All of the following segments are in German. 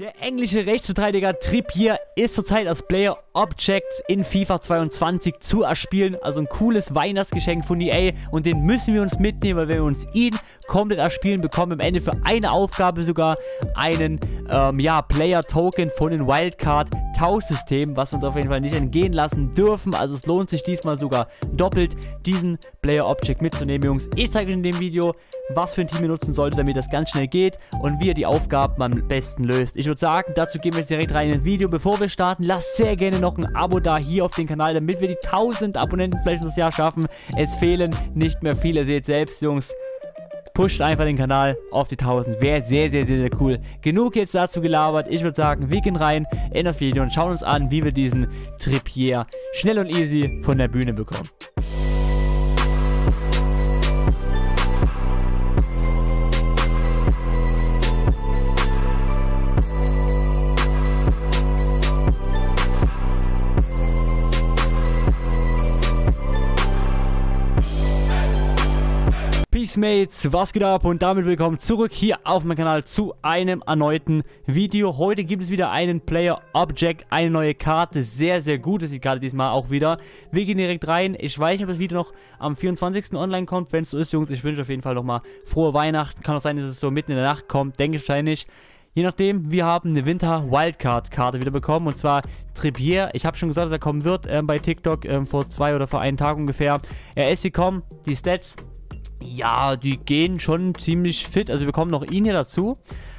Der englische Rechtsverteidiger Trippier ist zurzeit als Player Objects in FIFA 22 zu erspielen. Also ein cooles Weihnachtsgeschenk von EA und den müssen wir uns mitnehmen, weil wenn wir uns ihn komplett erspielen, bekommen am Ende für eine Aufgabe sogar einen ähm, ja, Player Token von den Wildcard Tauschsystem, was wir uns auf jeden Fall nicht entgehen lassen dürfen. Also es lohnt sich diesmal sogar doppelt, diesen Player Object mitzunehmen, Jungs. Ich zeige euch in dem Video, was für ein Team ihr nutzen solltet, damit das ganz schnell geht und wie ihr die Aufgaben am besten löst. Ich würde sagen, dazu gehen wir jetzt direkt rein in ein Video. Bevor wir starten, lasst sehr gerne noch ein Abo da hier auf den Kanal, damit wir die 1000 Abonnenten vielleicht das Jahr schaffen. Es fehlen nicht mehr viele, seht selbst, Jungs pusht einfach den Kanal auf die 1000. Wäre sehr, sehr, sehr, sehr cool. Genug jetzt dazu gelabert. Ich würde sagen, wir gehen rein in das Video und schauen uns an, wie wir diesen Trippier schnell und easy von der Bühne bekommen. Peacemates, was geht ab und damit willkommen zurück hier auf meinem Kanal zu einem erneuten Video. Heute gibt es wieder einen Player Object, eine neue Karte, sehr, sehr gut ist die Karte diesmal auch wieder. Wir gehen direkt rein, ich weiß nicht, ob das Video noch am 24. online kommt, wenn es so ist, Jungs, ich wünsche auf jeden Fall nochmal frohe Weihnachten, kann auch sein, dass es so mitten in der Nacht kommt, denke ich wahrscheinlich. Je nachdem, wir haben eine Winter Wildcard Karte wieder bekommen und zwar Trippier. Ich habe schon gesagt, dass er kommen wird äh, bei TikTok äh, vor zwei oder vor einem Tag ungefähr. Er ist gekommen, die Stats ja, die gehen schon ziemlich fit. Also wir bekommen noch ihn hier dazu.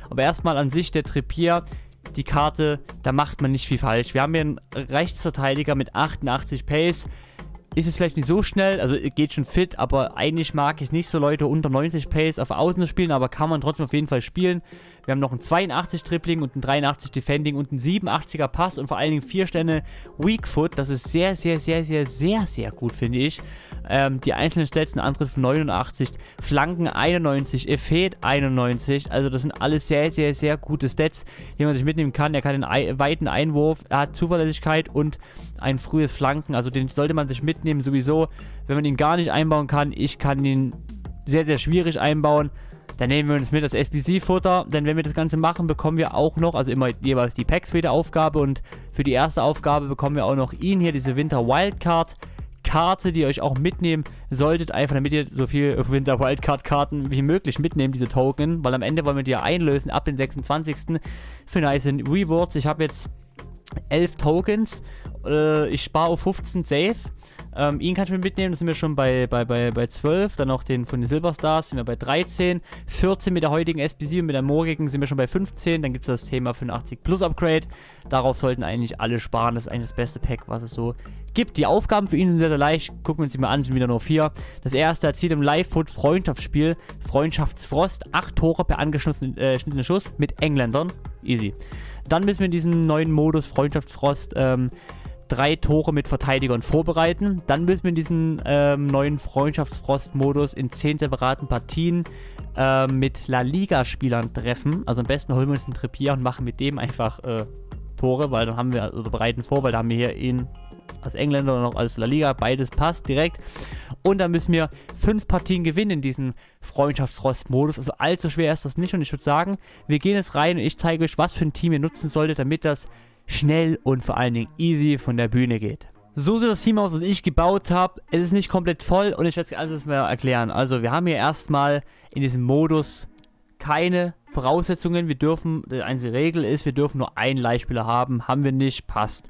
Aber erstmal an sich der Trippier, die Karte, da macht man nicht viel falsch. Wir haben hier einen Rechtsverteidiger mit 88 Pace. Ist es vielleicht nicht so schnell, also geht schon fit, aber eigentlich mag ich nicht so Leute unter 90 Pace auf Außen zu spielen, aber kann man trotzdem auf jeden Fall spielen. Wir haben noch einen 82 Tripling und einen 83 Defending und einen 87er Pass und vor allen Dingen 4 Sterne Weak Foot. Das ist sehr, sehr, sehr, sehr, sehr, sehr gut, finde ich. Ähm, die einzelnen Stats, ein Antritt von 89, Flanken 91, Effet 91. Also das sind alles sehr, sehr, sehr gute Stats, die man sich mitnehmen kann. Er kann einen weiten Einwurf, er hat Zuverlässigkeit und ein frühes Flanken. Also den sollte man sich mitnehmen sowieso. Wenn man ihn gar nicht einbauen kann, ich kann ihn sehr, sehr schwierig einbauen. Dann nehmen wir uns mit das SBC-Futter, denn wenn wir das Ganze machen, bekommen wir auch noch, also immer jeweils die Packs für die Aufgabe und für die erste Aufgabe bekommen wir auch noch ihn hier, diese Winter Wildcard. Karte, die ihr euch auch mitnehmen solltet, einfach damit ihr so viel Winter Wildcard Karten wie möglich mitnehmt, diese Token, weil am Ende wollen wir die ja einlösen ab den 26. für nice Rewards. Ich habe jetzt 11 Tokens, äh, ich spare auf 15 Safe ähm, ihn kann ich mir mitnehmen, da sind wir schon bei, bei, bei, bei 12. Dann noch den von den Silverstars sind wir bei 13. 14 mit der heutigen SBC und mit der morgigen sind wir schon bei 15. Dann gibt es das Thema 85 Plus Upgrade. Darauf sollten eigentlich alle sparen. Das ist eigentlich das beste Pack, was es so gibt. Die Aufgaben für ihn sind sehr, sehr leicht. Gucken wir uns die mal an, sind wieder nur vier. Das erste erzielt im Live-Foot Freundschaftsspiel Freundschaftsfrost. Acht Tore per angeschnittenen äh, Schuss mit Engländern. Easy. Dann müssen wir in diesem neuen Modus Freundschaftsfrost ähm, drei Tore mit Verteidigern vorbereiten. Dann müssen wir in diesen ähm, neuen Freundschaftsfrost-Modus in zehn separaten Partien äh, mit La Liga-Spielern treffen. Also am besten holen wir uns einen Trippier und machen mit dem einfach äh, Tore, weil dann haben wir, also bereiten vor, weil da haben wir hier ihn als Engländer und auch als La Liga, beides passt direkt. Und dann müssen wir fünf Partien gewinnen in diesem Freundschaftsfrost-Modus. Also allzu schwer ist das nicht und ich würde sagen, wir gehen jetzt rein und ich zeige euch, was für ein Team ihr nutzen solltet, damit das schnell und vor allen Dingen easy von der Bühne geht. So sieht das Team aus, das ich gebaut habe. Es ist nicht komplett voll und ich werde es alles mal erklären. Also wir haben hier erstmal in diesem Modus keine Voraussetzungen. Wir dürfen, die einzige Regel ist, wir dürfen nur einen Leihspieler haben. Haben wir nicht, passt.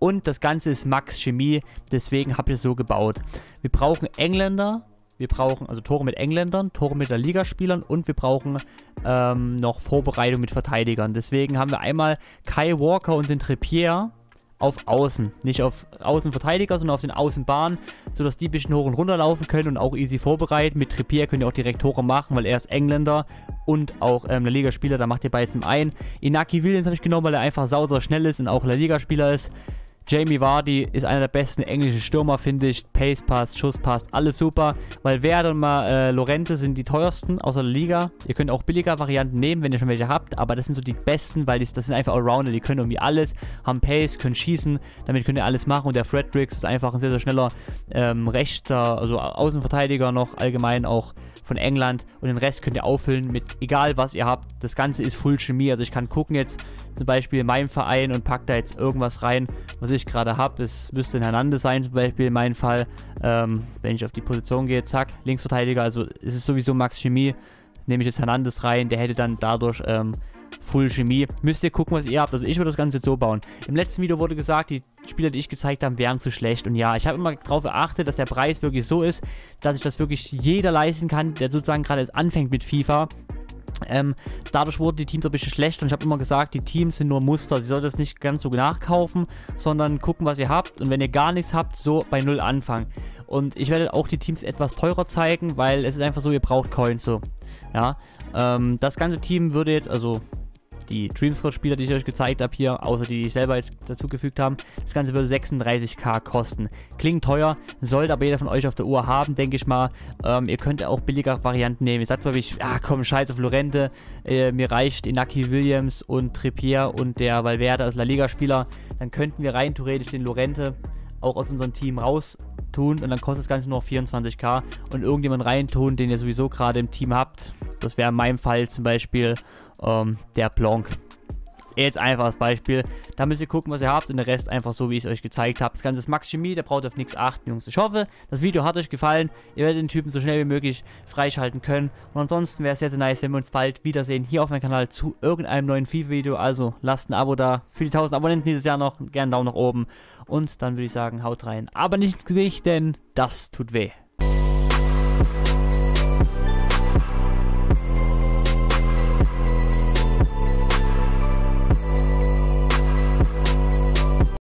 Und das Ganze ist Max Chemie, deswegen habe ich es so gebaut. Wir brauchen Engländer, wir brauchen also Tore mit Engländern, Tore mit der Ligaspielern und wir brauchen ähm, noch Vorbereitung mit Verteidigern. Deswegen haben wir einmal Kai Walker und den Trippier auf Außen. Nicht auf Außenverteidiger, sondern auf den Außenbahnen, sodass die ein bisschen hoch und runter laufen können und auch easy vorbereiten. Mit Trippier könnt ihr auch direkt Tore machen, weil er ist Engländer und auch ähm, der Ligaspieler, da macht ihr beides im einen. Inaki Williams habe ich genommen, weil er einfach sauser schnell ist und auch der Ligaspieler ist. Jamie Vardy ist einer der besten englischen Stürmer, finde ich. Pace Pass, Schuss Pass, alles super. Weil Werder und äh, Lorente sind die teuersten außer der Liga. Ihr könnt auch billiger Varianten nehmen, wenn ihr schon welche habt. Aber das sind so die besten, weil die, das sind einfach Allrounder. Die können irgendwie alles, haben Pace, können schießen. Damit könnt ihr alles machen. Und der Fredericks ist einfach ein sehr, sehr schneller ähm, rechter, also Außenverteidiger noch allgemein auch von England und den Rest könnt ihr auffüllen mit egal was ihr habt. Das Ganze ist Full Chemie, also ich kann gucken jetzt zum Beispiel in meinem Verein und pack da jetzt irgendwas rein, was ich gerade habe. Es müsste ein Hernandez sein, zum Beispiel in meinem Fall. Ähm, wenn ich auf die Position gehe, zack, Linksverteidiger, also es ist sowieso Max Chemie. Nehme ich jetzt Hernandez rein, der hätte dann dadurch ähm, Full Chemie. Müsst ihr gucken, was ihr habt. Also ich würde das Ganze jetzt so bauen. Im letzten Video wurde gesagt, die Spieler, die ich gezeigt habe, wären zu schlecht. Und ja, ich habe immer darauf geachtet, dass der Preis wirklich so ist, dass sich das wirklich jeder leisten kann, der sozusagen gerade jetzt anfängt mit FIFA. Ähm, dadurch wurden die Teams ein bisschen schlecht und ich habe immer gesagt, die Teams sind nur Muster. Sie sollten das nicht ganz so nachkaufen, sondern gucken, was ihr habt. Und wenn ihr gar nichts habt, so bei Null anfangen. Und ich werde auch die Teams etwas teurer zeigen, weil es ist einfach so, ihr braucht Coins so. Ja, ähm, das ganze Team würde jetzt, also die Dreamsquad-Spieler, die ich euch gezeigt habe hier, außer die, die ich selber dazugefügt habe. Das Ganze würde 36k kosten. Klingt teuer, sollte aber jeder von euch auf der Uhr haben, denke ich mal. Ähm, ihr könnt auch billiger Varianten nehmen. Ihr sagt mal, ich, ah komm, scheiß auf Lorente. Äh, mir reicht Inaki Williams und Trippier und der Valverde als La Liga-Spieler. Dann könnten wir rein theoretisch den Lorente auch aus unserem Team raus tun und dann kostet das Ganze nur 24k und irgendjemand reintun, den ihr sowieso gerade im Team habt. Das wäre in meinem Fall zum Beispiel ähm, der Blanc. Jetzt einfach als Beispiel. Da müsst ihr gucken, was ihr habt und der Rest einfach so, wie ich es euch gezeigt habe. Das Ganze ist Max Chemie, der braucht auf nichts achten, Jungs. Ich hoffe, das Video hat euch gefallen. Ihr werdet den Typen so schnell wie möglich freischalten können. Und ansonsten wäre es sehr, sehr nice, wenn wir uns bald wiedersehen hier auf meinem Kanal zu irgendeinem neuen FIFA-Video. Also lasst ein Abo da für die 1000 Abonnenten dieses Jahr noch. Gerne einen Daumen nach oben. Und dann würde ich sagen, haut rein. Aber nicht ins Gesicht, denn das tut weh.